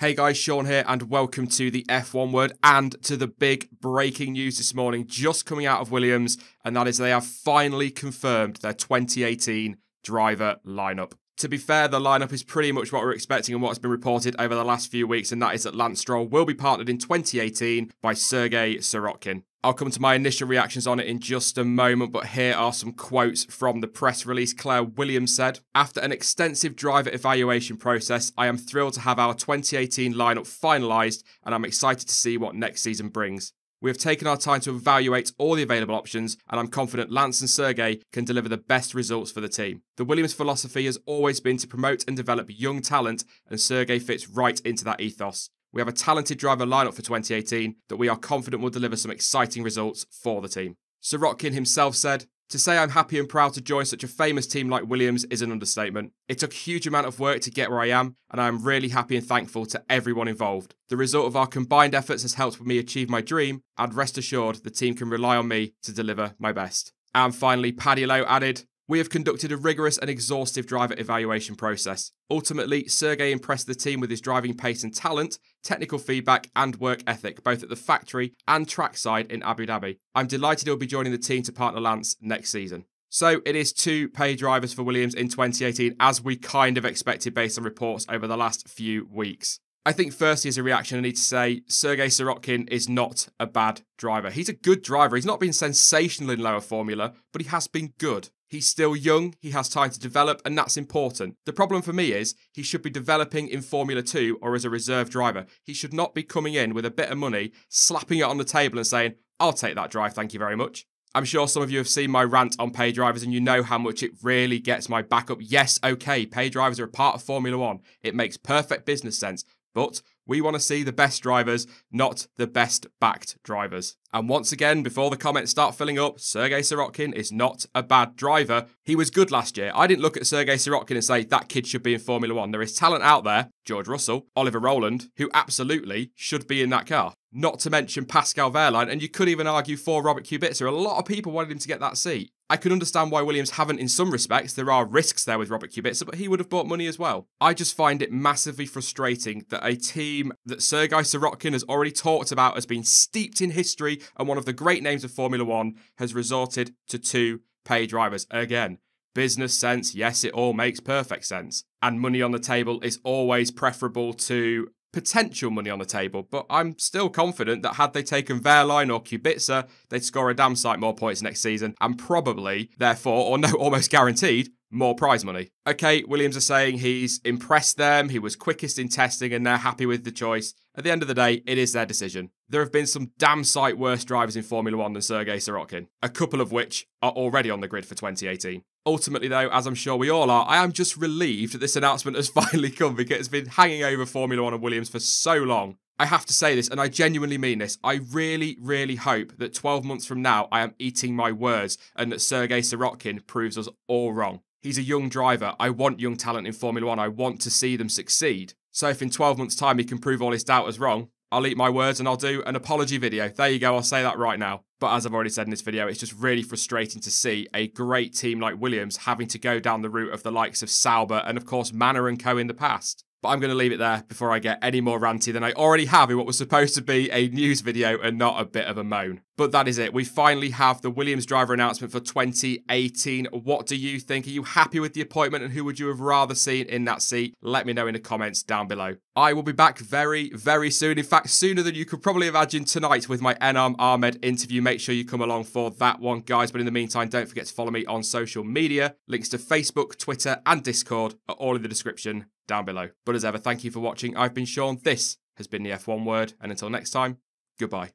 Hey guys, Sean here, and welcome to the F1 word and to the big breaking news this morning just coming out of Williams, and that is they have finally confirmed their 2018 driver lineup. To be fair, the lineup is pretty much what we're expecting and what's been reported over the last few weeks, and that is that Lance Stroll will be partnered in 2018 by Sergey Sirotkin. I'll come to my initial reactions on it in just a moment, but here are some quotes from the press release. Claire Williams said, After an extensive driver evaluation process, I am thrilled to have our 2018 lineup finalised and I'm excited to see what next season brings. We have taken our time to evaluate all the available options, and I'm confident Lance and Sergey can deliver the best results for the team. The Williams philosophy has always been to promote and develop young talent, and Sergey fits right into that ethos. We have a talented driver lineup for 2018 that we are confident will deliver some exciting results for the team. Sirotkin himself said, to say I'm happy and proud to join such a famous team like Williams is an understatement. It took a huge amount of work to get where I am, and I am really happy and thankful to everyone involved. The result of our combined efforts has helped me achieve my dream, and rest assured the team can rely on me to deliver my best. And finally, Paddy Lowe added, we have conducted a rigorous and exhaustive driver evaluation process. Ultimately, Sergey impressed the team with his driving pace and talent, technical feedback, and work ethic, both at the factory and trackside in Abu Dhabi. I'm delighted he'll be joining the team to partner Lance next season. So it is two paid drivers for Williams in 2018, as we kind of expected based on reports over the last few weeks. I think firstly, as a reaction, I need to say Sergey Sirotkin is not a bad driver. He's a good driver. He's not been sensational in lower formula, but he has been good. He's still young, he has time to develop, and that's important. The problem for me is he should be developing in Formula 2 or as a reserve driver. He should not be coming in with a bit of money, slapping it on the table and saying, I'll take that drive, thank you very much. I'm sure some of you have seen my rant on pay drivers and you know how much it really gets my back up. Yes, okay, pay drivers are a part of Formula 1. It makes perfect business sense. But we want to see the best drivers, not the best backed drivers. And once again, before the comments start filling up, Sergey Sirotkin is not a bad driver. He was good last year. I didn't look at Sergey Sirotkin and say that kid should be in Formula One. There is talent out there, George Russell, Oliver Rowland, who absolutely should be in that car. Not to mention Pascal Wehrlein, and you could even argue for Robert Kubica. A lot of people wanted him to get that seat. I can understand why Williams haven't in some respects. There are risks there with Robert Kubica, but he would have bought money as well. I just find it massively frustrating that a team that Sergey Sirotkin has already talked about as being steeped in history and one of the great names of Formula One has resorted to two pay drivers. Again, business sense, yes, it all makes perfect sense. And money on the table is always preferable to potential money on the table, but I'm still confident that had they taken Wehrlein or Kubica, they'd score a damn sight more points next season and probably, therefore, or no, almost guaranteed, more prize money. Okay, Williams are saying he's impressed them, he was quickest in testing, and they're happy with the choice. At the end of the day, it is their decision. There have been some damn sight worse drivers in Formula One than Sergey Sirotkin, a couple of which are already on the grid for 2018. Ultimately, though, as I'm sure we all are, I am just relieved that this announcement has finally come because it's been hanging over Formula One and Williams for so long. I have to say this, and I genuinely mean this. I really, really hope that 12 months from now, I am eating my words and that Sergey Sirotkin proves us all wrong. He's a young driver. I want young talent in Formula One. I want to see them succeed. So if in 12 months' time he can prove all his doubters wrong, I'll eat my words and I'll do an apology video. There you go, I'll say that right now. But as I've already said in this video, it's just really frustrating to see a great team like Williams having to go down the route of the likes of Sauber and, of course, Manor and Co. in the past. But I'm going to leave it there before I get any more ranty than I already have in what was supposed to be a news video and not a bit of a moan. But that is it. We finally have the Williams driver announcement for 2018. What do you think? Are you happy with the appointment and who would you have rather seen in that seat? Let me know in the comments down below. I will be back very, very soon. In fact, sooner than you could probably imagine tonight with my Enaam Ahmed interview. Make sure you come along for that one, guys. But in the meantime, don't forget to follow me on social media. Links to Facebook, Twitter, and Discord are all in the description down below. But as ever, thank you for watching. I've been Sean. This has been the F1 Word. And until next time, goodbye.